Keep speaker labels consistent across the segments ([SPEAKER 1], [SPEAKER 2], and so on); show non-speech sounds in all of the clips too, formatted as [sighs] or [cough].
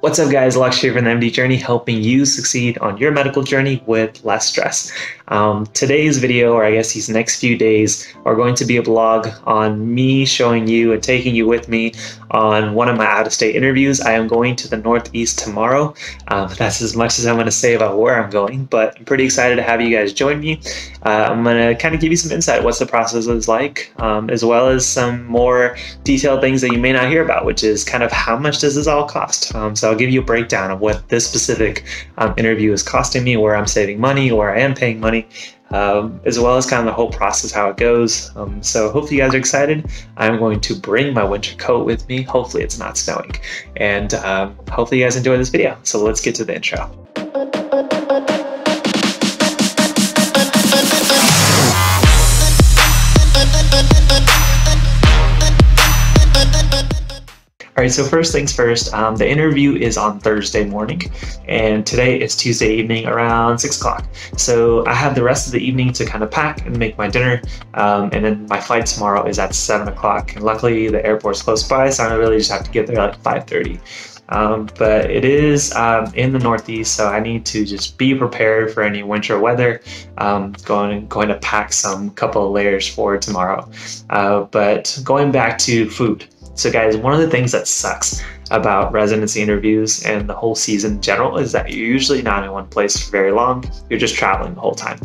[SPEAKER 1] What's up, guys? Lex here from the MD Journey, helping you succeed on your medical journey with less stress. Um, today's video, or I guess these next few days, are going to be a blog on me showing you and taking you with me on one of my out of state interviews. I am going to the Northeast tomorrow. Um, that's as much as I'm going to say about where I'm going, but I'm pretty excited to have you guys join me. Uh, I'm going to kind of give you some insight what's the process is like, um, as well as some more detailed things that you may not hear about, which is kind of how much does this all cost. Um, so I'll give you a breakdown of what this specific um, interview is costing me, where I'm saving money, where I am paying money, um, as well as kind of the whole process, how it goes. Um, so hopefully you guys are excited. I'm going to bring my winter coat with me. Hopefully it's not snowing. And um, hopefully you guys enjoy this video. So let's get to the intro. All right, so first things first, um, the interview is on Thursday morning, and today is Tuesday evening around six o'clock. So I have the rest of the evening to kind of pack and make my dinner, um, and then my flight tomorrow is at seven o'clock. And luckily, the airport's close by, so I really just have to get there at five thirty. Um, but it is um, in the Northeast, so I need to just be prepared for any winter weather. Um, going going to pack some couple of layers for tomorrow. Uh, but going back to food. So, guys, one of the things that sucks about residency interviews and the whole season in general is that you're usually not in one place for very long. You're just traveling the whole time.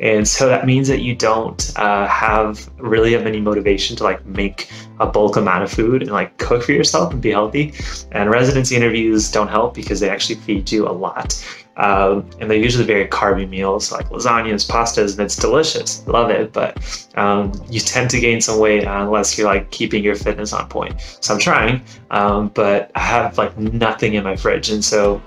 [SPEAKER 1] And so that means that you don't uh, have really have any motivation to like make a bulk amount of food and like cook for yourself and be healthy. And residency interviews don't help because they actually feed you a lot. Um, and they're usually very carby meals like lasagnas, pastas, and it's delicious. Love it, but um, you tend to gain some weight unless you're like keeping your fitness on point. So I'm trying, um, but I have like nothing in my fridge, and so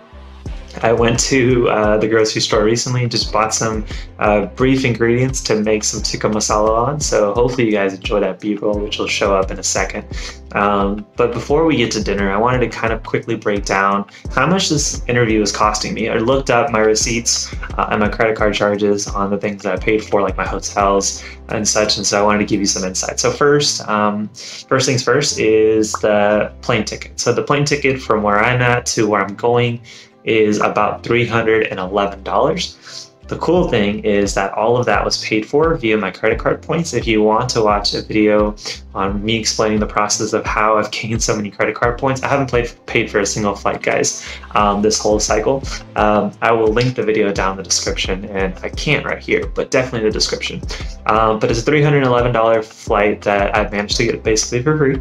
[SPEAKER 1] I went to uh, the grocery store recently and just bought some uh, brief ingredients to make some tikka masala on. So hopefully you guys enjoy that b-roll, which will show up in a second. Um, but before we get to dinner, I wanted to kind of quickly break down how much this interview is costing me. I looked up my receipts uh, and my credit card charges on the things that I paid for, like my hotels and such. And so I wanted to give you some insight. So first, um, first things first is the plane ticket. So the plane ticket from where I'm at to where I'm going is about $311. The cool thing is that all of that was paid for via my credit card points. If you want to watch a video on me explaining the process of how I've [laughs] gained so many credit card points, I haven't played, paid for a single flight, guys, um, this whole cycle. Um, I will link the video down in the description, and I can't right here, but definitely in the description. Um, but it's a $311 flight that I've managed to get basically for free.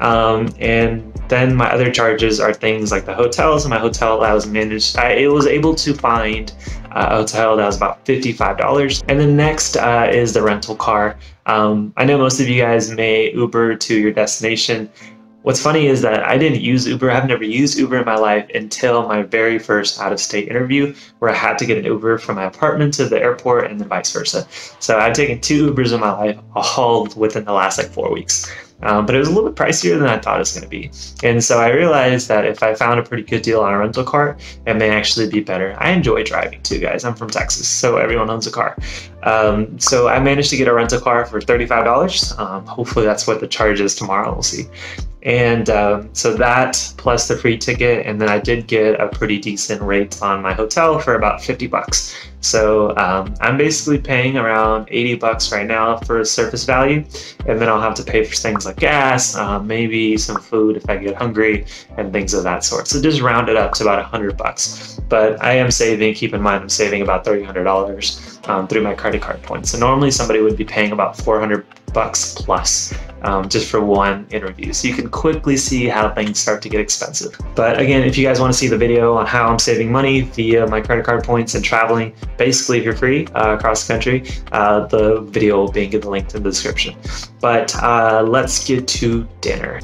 [SPEAKER 1] Um, and then my other charges are things like the hotels, and my hotel I was managed. I was able to find uh, a hotel that was about $55. And then next uh, is the rental car. Um, I know most of you guys may Uber to your destination. What's funny is that I didn't use Uber. I've never used Uber in my life until my very first out of state interview, where I had to get an Uber from my apartment to the airport and then vice versa. So I've taken two Ubers in my life, all within the last like four weeks. Um, but it was a little bit pricier than I thought it was going to be. And so I realized that if I found a pretty good deal on a rental car, it may actually be better. I enjoy driving too, guys. I'm from Texas, so everyone owns a car. Um, so I managed to get a rental car for $35. Um, hopefully that's what the charge is tomorrow. We'll see. And um, so that plus the free ticket, and then I did get a pretty decent rate on my hotel for about 50 bucks. So um, I'm basically paying around 80 bucks right now for surface value, and then I'll have to pay for things like gas, uh, maybe some food if I get hungry, and things of that sort. So just round it up to about 100 bucks. But I am saving. Keep in mind, I'm saving about $300 um, through my credit card points. So normally somebody would be paying about 400 bucks plus um, just for one interview. So you can quickly see how things start to get expensive. But again, if you guys want to see the video on how I'm saving money via my credit card points and traveling basically for free uh, across the country, uh, the video will be linked in the description. But uh, let's get to dinner.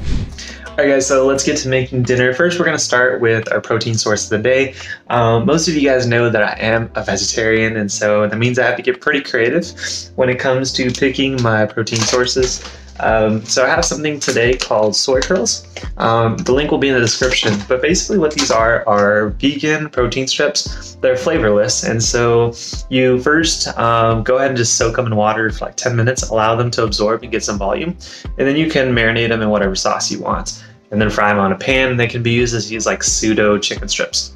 [SPEAKER 1] All right, guys, so let's get to making dinner. First, we're going to start with our protein source of the day. Um, most of you guys know that I am a vegetarian, and so that means I have to get pretty creative when it comes to picking my protein sources. Um, so I have something today called soy curls. Um, the link will be in the description, but basically what these are are vegan protein strips. They're flavorless, and so you first um, go ahead and just soak them in water for like 10 minutes, allow them to absorb and get some volume, and then you can marinate them in whatever sauce you want. and then fry them on a pan. They can be used as these like pseudo chicken strips.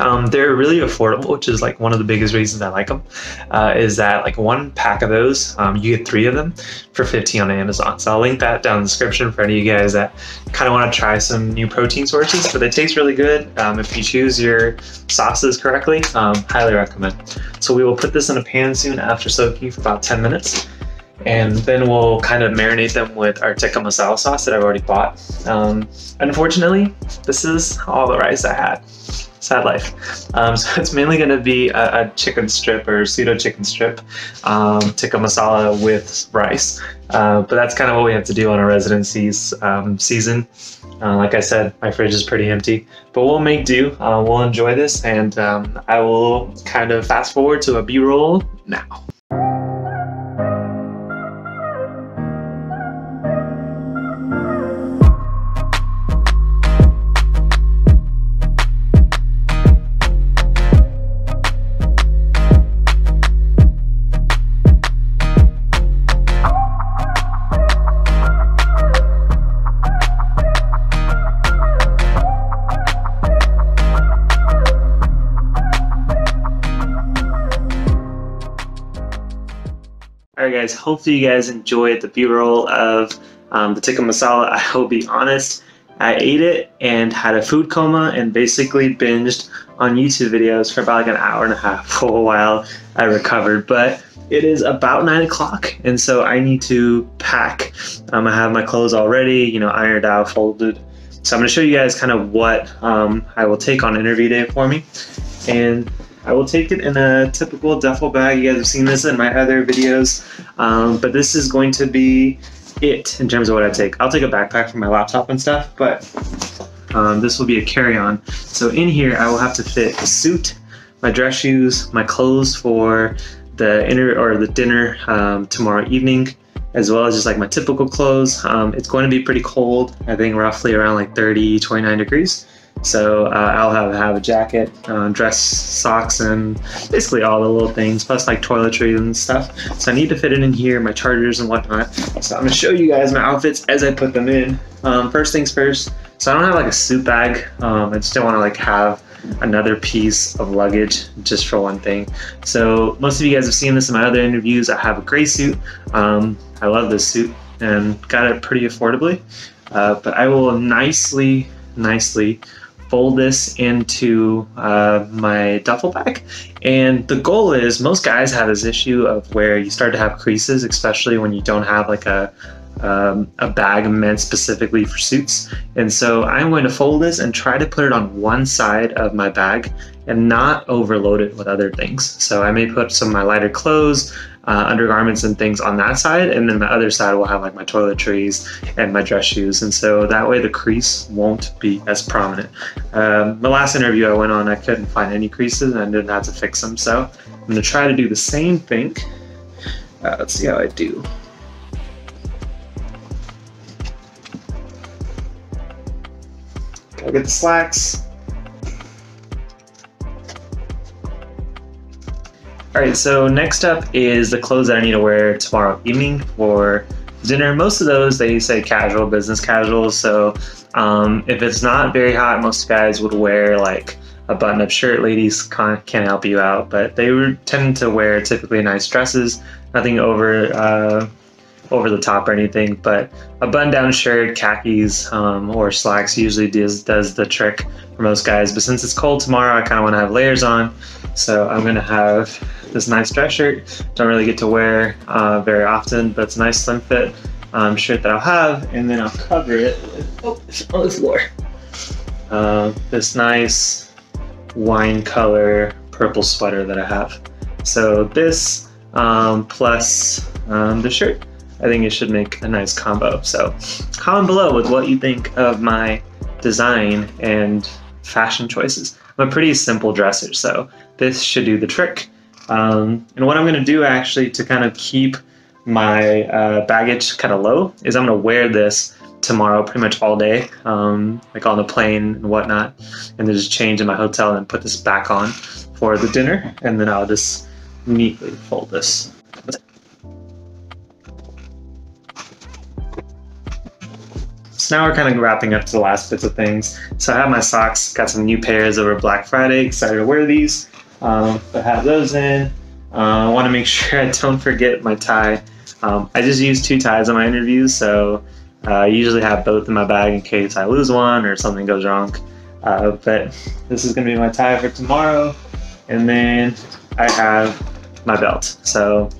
[SPEAKER 1] Um, they're really affordable, which is like one of the biggest reasons I like them. Uh, is that like one pack of those, um, you get three of them for 15 on Amazon. So I'll link that down in the description for any of you guys that kind of want to try some new protein sources. But they taste really good. Um, if you choose your sauces correctly, um, highly recommend. So we will put this in a pan soon after soaking for about 10 minutes and then we'll kind of marinate them with our tikka masala sauce that I've already bought. Um, unfortunately, this is all the rice I had sad life. Um, [laughs] so it's mainly going to be a, a, chicken strip or pseudo chicken strip, um, tikka masala with rice. Uh, but that's kind of what we have to do on our residencies um, season. Uh, like I said, my fridge is pretty empty, but we'll make do. Uh, we'll enjoy this, and um, I will kind of fast forward to a B-roll now. Guys, hopefully you guys enjoyed the b-roll of um, the tikka masala. I will be honest, I ate it and had a food coma and basically binged on YouTube videos for about like an hour and a half [laughs] for a while I recovered. But it is about 9 o'clock and so I need to pack. Um, I have my clothes already, you know, ironed out, folded. So I'm going to show you guys kind of what um, I will take on interview day for me. And I will take it in a typical duffel bag. You guys have seen this in my other videos, um, but this is going to be it in terms of what I take. I'll take a backpack for my laptop and stuff, but um, this will be a carry-on. So in here, I will have to fit a suit, my dress shoes, my clothes for the inner or the dinner um, tomorrow evening, as well as just like my typical clothes. Um, it's going to be pretty cold. I think roughly around like 30, 29 degrees. So uh, I'll have, have a jacket, uh, dress, socks, and basically all the little things, plus like toiletries and stuff. So I need to fit it in here, my chargers and whatnot. So I'm gonna show you guys my outfits as I put them in. Um, first things first, so I don't have like a suit bag. Um, I just don't wanna like have another piece of luggage just for one thing. So most of you guys have seen this in my other interviews. I have a gray suit. Um, I love this suit and got it pretty affordably. Uh, but I will nicely, nicely fold this into uh, my duffel bag. And the goal is most guys have this issue of where you start to have creases, especially when you don't have like a um, a bag meant specifically for suits. And so I'm going to fold this and try to put it on one side of my bag and not overload it with other things. So I may put some of my lighter clothes, uh, undergarments and things on that side, and then the other side will have like my toiletries and my dress shoes. And so that way the crease won't be as prominent. Um, the last interview I went on, I couldn't find any creases and I didn't have to fix them. So I'm gonna try to do the same thing. Uh, let's see how I do. I get the slacks. All right, so next up is the clothes that I need to wear tomorrow evening for dinner. Most of those, they say casual, business casual. So um, if it's not very hot, most guys would wear like a button-up shirt. Ladies can't, can't help you out, but they tend to wear typically nice dresses, nothing over uh, over the top or anything, but a button-down shirt, khakis, um, or slacks usually does does the trick for most guys. But since it's cold tomorrow, I kind of want to have layers on, so I'm gonna have this nice dress shirt. Don't really get to wear uh, very often, but it's a nice slim fit um, shirt that I'll have, and then I'll cover it with oh, on the floor. Uh, this nice wine color purple sweater that I have. So this um, plus um, the shirt I think it should make a nice combo. So comment below with what you think of my design and fashion choices. I'm a pretty simple dresser, so this should do the trick. Um, and what I'm going to do actually to kind of keep my uh, baggage kind of low is I'm going to wear this tomorrow pretty much all day, um, like on the plane and whatnot, and then just change in my hotel and put this back on for the dinner, and then I'll just neatly fold this so now we're kind of wrapping up to the last bits of things. So I have my socks, got some new pairs over Black Friday, excited to wear these. Um, I have those in. Uh, I want to make [laughs] sure I don't forget my tie. Um, I just use two ties on my interviews, so uh, I usually have both in my bag in case I lose one or something goes wrong. Uh, but this is going to be my tie for tomorrow. And then I have my belt. So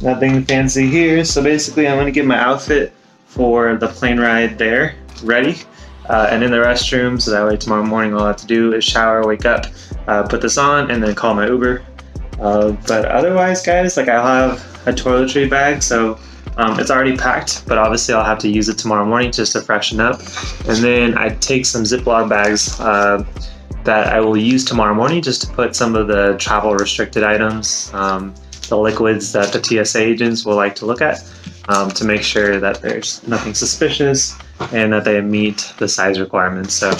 [SPEAKER 1] nothing fancy here. So basically I'm going to get my outfit for the plane ride there ready. Uh, and in the restroom, so that way tomorrow morning all I have to do is shower, wake up, uh, put this on, and then call my Uber. Uh, but otherwise, guys, like I'll have a toiletry bag, so um, it's already packed, but obviously I'll have to use it tomorrow morning just to freshen up. And then I take some Ziploc bags uh, that I will use tomorrow morning just to put some of the travel restricted items, um, the liquids that the TSA agents will like to look at um, to make sure that there's nothing suspicious and that they meet the size requirements. So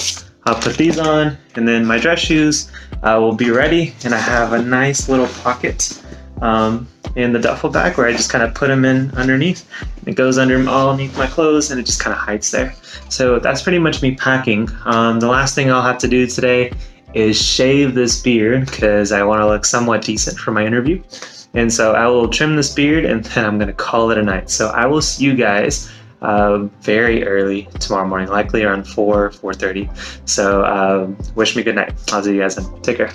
[SPEAKER 1] I'll put these on and then my dress shoes uh, will be ready and I have a nice little pocket um, in the duffel bag where I just kind of put them in underneath. It goes under all underneath my clothes and it just kind of hides there. So that's pretty much me packing. Um, the last thing I'll have to do today is shave this beard because I want to look somewhat decent for my interview. And so I will trim this beard and then I'm going to call it a night. So I will see you guys uh, very early tomorrow morning, likely around 4, 4.30. So uh, wish me good night. I'll see you guys then. Take care.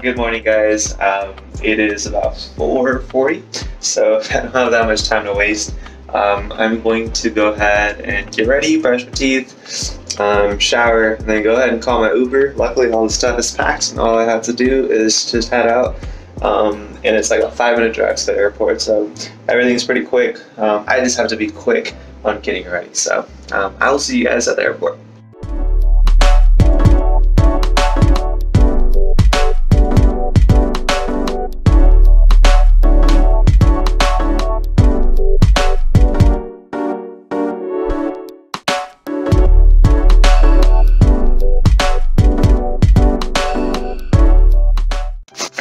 [SPEAKER 1] Good morning, guys. Um, it is about 4.40, so [laughs] I don't have that much time to waste. Um, I'm going to go ahead and get ready, brush my teeth, um, shower, and then go ahead and call my Uber. Luckily, all the stuff is packed, and all I have to do is just head out. Um, and it's like a five minute drive to the airport, so everything's pretty quick. Um, I just have to be quick on getting ready. So um, I will see you guys at the airport.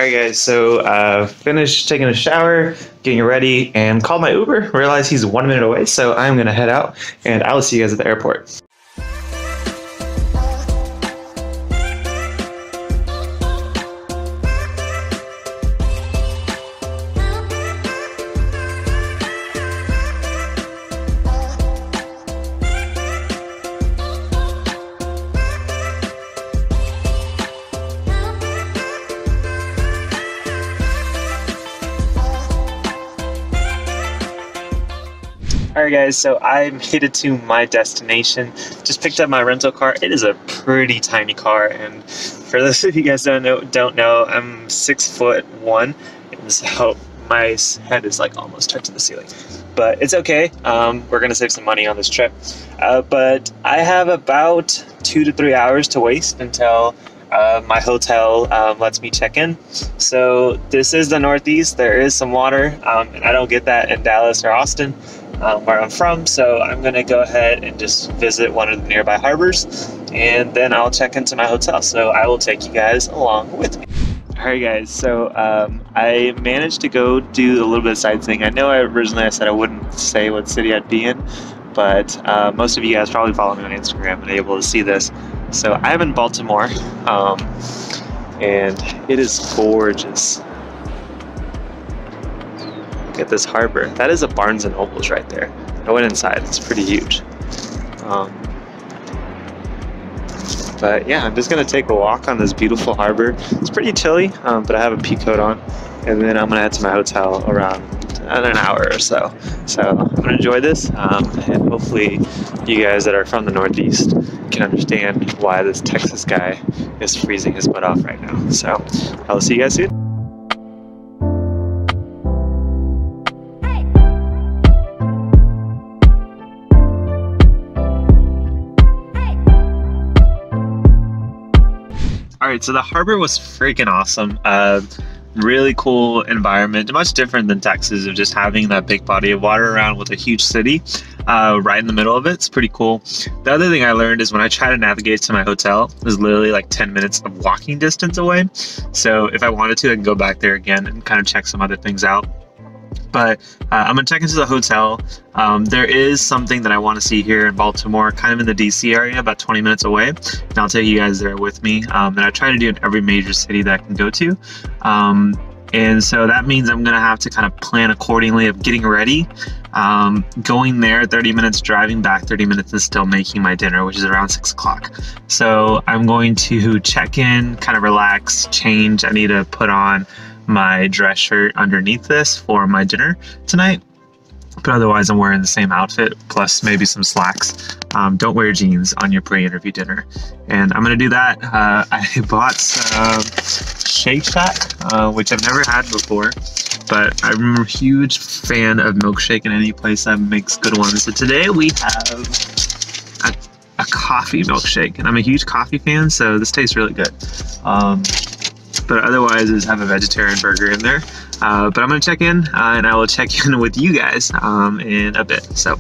[SPEAKER 1] Alright guys, so uh, finished taking a shower, getting ready, and called my Uber. Realized he's one minute away, so I'm gonna head out, and I will see you guys at the airport. Guys, so I made it to my destination. Just picked up my rental car. It is a pretty tiny car and for [laughs] those of you guys don't know don't know, I'm six foot one and so my head is like almost touching the ceiling. But it's okay. Um, we're gonna save some money on this trip. Uh, but I have about two to three hours to waste until uh, my hotel um, lets me check in. So this is the Northeast. There is some water, um, and I don't get that in Dallas or Austin um, where I'm from. So I'm to go ahead and just visit one of the nearby harbors and then I'll check into my hotel. So I will take you guys along with me. Alright guys, so um, I managed to go do a little bit of sightseeing. I know I originally I said I wouldn't say what city I'd be in, but uh, most of you guys probably follow me on Instagram and able to see this. So I'm in Baltimore, um, and it is gorgeous at this harbor. That is a Barnes and Nobles right there. I went inside. It's pretty huge. Um, but yeah, I'm just gonna take a walk on this beautiful harbor. It's pretty chilly, um, but I have a pea coat on, and then I'm gonna head to my hotel around an hour or so. So I'm gonna enjoy this, um, and hopefully, you guys that are from the Northeast can understand why this Texas guy is freezing his butt off right now. So I'll see you guys soon. Right, so the harbor was freaking awesome. Uh, really cool environment, much different than Texas of just having that big body of water around with a huge city uh, right in the middle of it. It's pretty cool. The other thing I learned is when I try to navigate to my hotel, it was literally like 10 minutes of walking distance away. So if I wanted to, I can go back there again and kind of check some other things out. But uh, I'm gonna check into the hotel. Um, there is something that I want to see here in Baltimore, kind of in the DC area, about 20 minutes away. And I'll take you guys there with me. Um, and I try to do in every major city that I can go to. Um, and so that means I'm gonna have to kind of plan accordingly of getting ready, um, going there 30 minutes, driving back 30 minutes, and still making my dinner, which is around six o'clock. So I'm going to check in, kind of relax, change. I need to put on my dress shirt underneath this for my dinner tonight. But otherwise, I'm wearing the same outfit plus maybe some slacks. Um, don't wear jeans on your pre-interview dinner. And I'm gonna do that. Uh, [laughs] I bought some Shake Shack, uh, which I've never had before, but I'm a huge fan of milkshake in any place that makes good ones. So today we have a, a coffee milkshake, and I'm a huge coffee fan, so this tastes really good. Um, but otherwise is have a vegetarian burger in there. Uh, but I'm gonna check in uh, and I will check [laughs] in with you guys um, in a bit. So.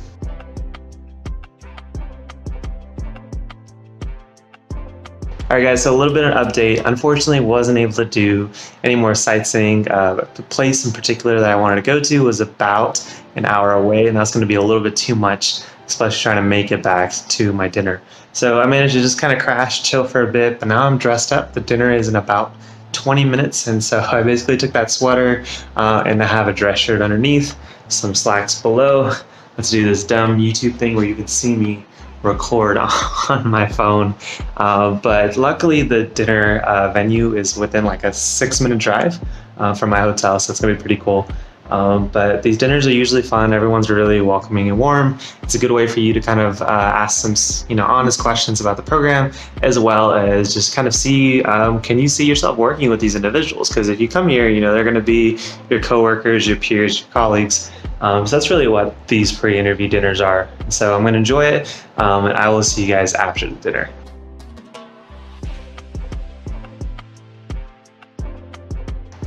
[SPEAKER 1] Alright guys, so a little bit of an update. Unfortunately, wasn't able to do any more sightseeing. Uh, the place in particular that I wanted to go to was about an hour away, and that's going to be a little bit too much, especially trying to make it back to my dinner. So I managed to just kind of crash, chill for a bit, but now I'm dressed up. The dinner is in about 20 minutes. And so I basically took that sweater uh, and I have a dress shirt underneath, some slacks below. Let's do this dumb YouTube thing where you can see me record [laughs] on my phone. Uh, but luckily, the dinner uh, venue is within like a six minute drive uh, from my hotel, so it's gonna be pretty cool. Um, but these dinners are usually fun. Everyone's really welcoming and warm. It's a good way for you to kind of uh, ask some, you know, honest questions about the program, as well as just kind of see, um, can you see yourself working with these individuals? Because if you come here, you know, they're going to be your coworkers, your peers, your colleagues. Um, so that's really what these pre-interview dinners are. So I'm going to enjoy it, um, and I will see you guys after the dinner.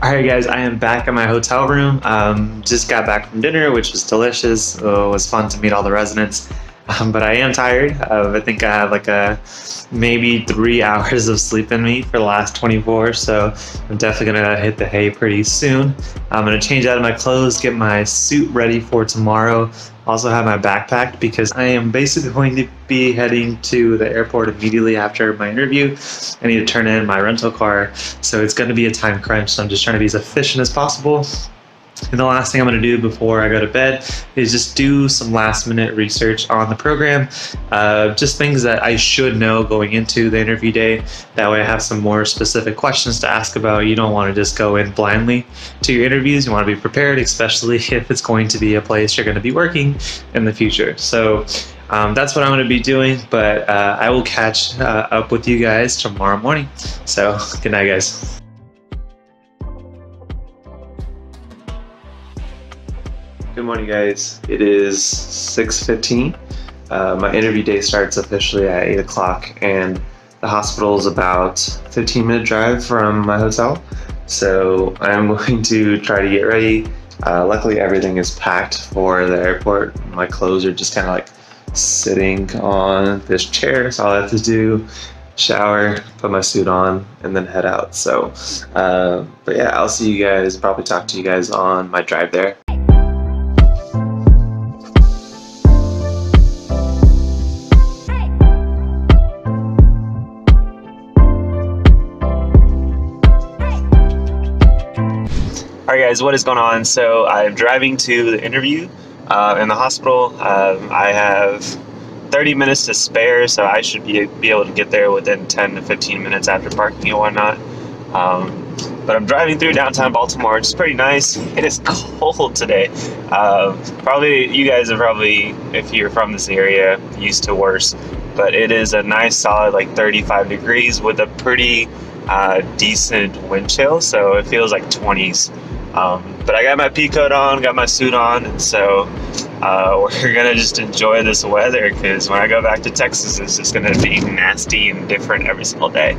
[SPEAKER 1] All right, guys, I am back in my hotel room. Um, just got back from dinner, which was delicious. it was fun to meet all the residents. Um, but I am tired. Uh, I think I have like a maybe three [laughs] hours of sleep in me for the last 24. So I'm definitely gonna hit the hay pretty soon. I'm gonna change out of my clothes, get my suit ready for tomorrow. Also have my backpack because I am basically going to be heading to the airport immediately after my interview. I need to turn in my rental car, so it's going to be a time crunch. So I'm just trying to be as efficient as possible. And the last thing I'm going to do before I go to bed is just do some last minute research on the program. Uh, just things that I should know going into the interview day. That way I have some more specific questions to ask about. You don't want to just go in blindly to your interviews. You want to be prepared, especially [laughs] if it's going to be a place you're going to be working in the future. So um, that's what I'm going to be doing, but uh, I will catch uh, up with you guys tomorrow morning. So good night, guys. Good morning, guys. It is 6.15. Uh, my interview day starts officially at 8 o'clock, and the hospital is about 15 minute drive from my hotel. So I'm [laughs] going to try to get ready. Uh, luckily, everything is packed for the airport. My clothes are just kind of like sitting on this chair, so all I have to do shower, put my suit on, and then head out. So, uh, but yeah, I'll see you guys, probably talk to you guys on my drive there. Guys, what is going on? So I'm driving to the interview uh, in the hospital. Um, I have 30 minutes to spare, so I should be, be able to get there within 10 to 15 minutes after parking and whatnot. Um, but I'm driving through downtown Baltimore. It's pretty nice. It is [laughs] cold today. Uh, probably you guys are probably, if you're from this area, used to worse. But it is a nice solid like 35 degrees with a pretty uh, decent wind chill. So it feels like 20s. Um, but I got my pea coat on, got my suit on, and so uh, [laughs] we're gonna just enjoy this weather because when I go back to Texas, it's just gonna be nasty and different every single day.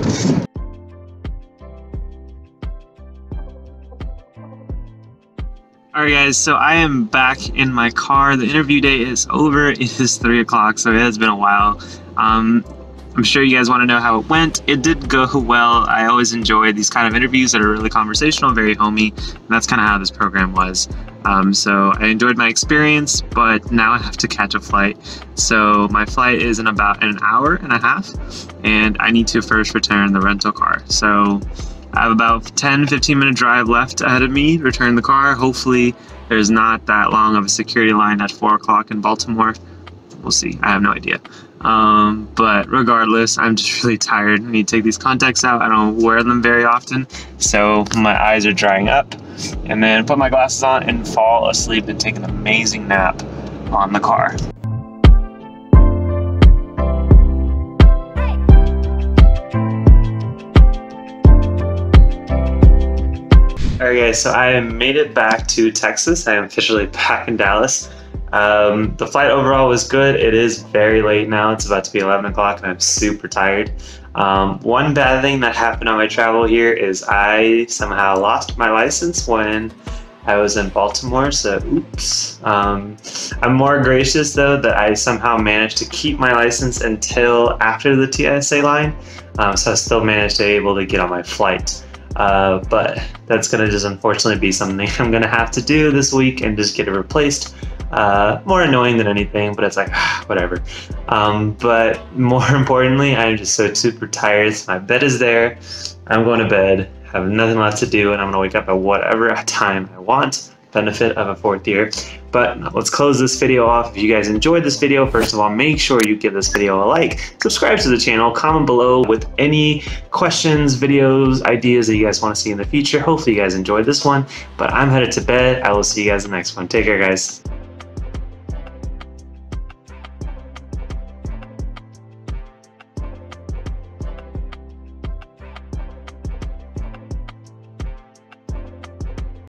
[SPEAKER 1] Alright guys, so I am back in my car. The interview day is over. It is 3 o'clock, so it has been a while. Um, I'm sure you guys want to know how it went. It did go well. I always enjoy these kind of interviews that are really conversational, very homey, and that's kind of how this program was. Um, so I enjoyed my experience, but now I have to catch a flight. So my flight is in about an hour and a half, and I need to first return the rental car. So I have about 10 15 minute drive left ahead of me, return the car. Hopefully, there's not that long of a security line at 4 o'clock in Baltimore. We'll see. I have no idea. Um, but regardless, I'm just really tired. I need to take these contacts out. I don't wear them very often, so my eyes are drying up. And then put my glasses on and fall asleep and take an amazing nap on the car. Alright guys, so I made it back to Texas. I am officially back in Dallas. Um, the flight overall was good. It is very late now. It's about to be 11 o'clock and I'm super tired. Um, one bad thing that happened on my travel here is I somehow lost my license when I was in Baltimore, so oops. Um, I'm more gracious though that I somehow managed to keep my license until after the TSA line, um, so I still managed to be able to get on my flight. Uh, but that's gonna just unfortunately be something [laughs] I'm gonna have to do this week and just get it replaced. Uh, more annoying than anything, but it's like, [sighs] whatever. Um, but more [laughs] importantly, I'm just so super tired. My bed is there. I'm going to bed, have nothing left to do, and I'm going to wake up at whatever [laughs] time I want benefit of a fourth year. But let's close this video off. If you guys enjoyed this video, first of all, make sure you give this video a like, subscribe to the channel, comment below with any questions, videos, ideas that you guys want to see in the future. Hopefully you guys enjoyed this one, but I'm headed to bed. I will see you guys in the next one. Take care, guys.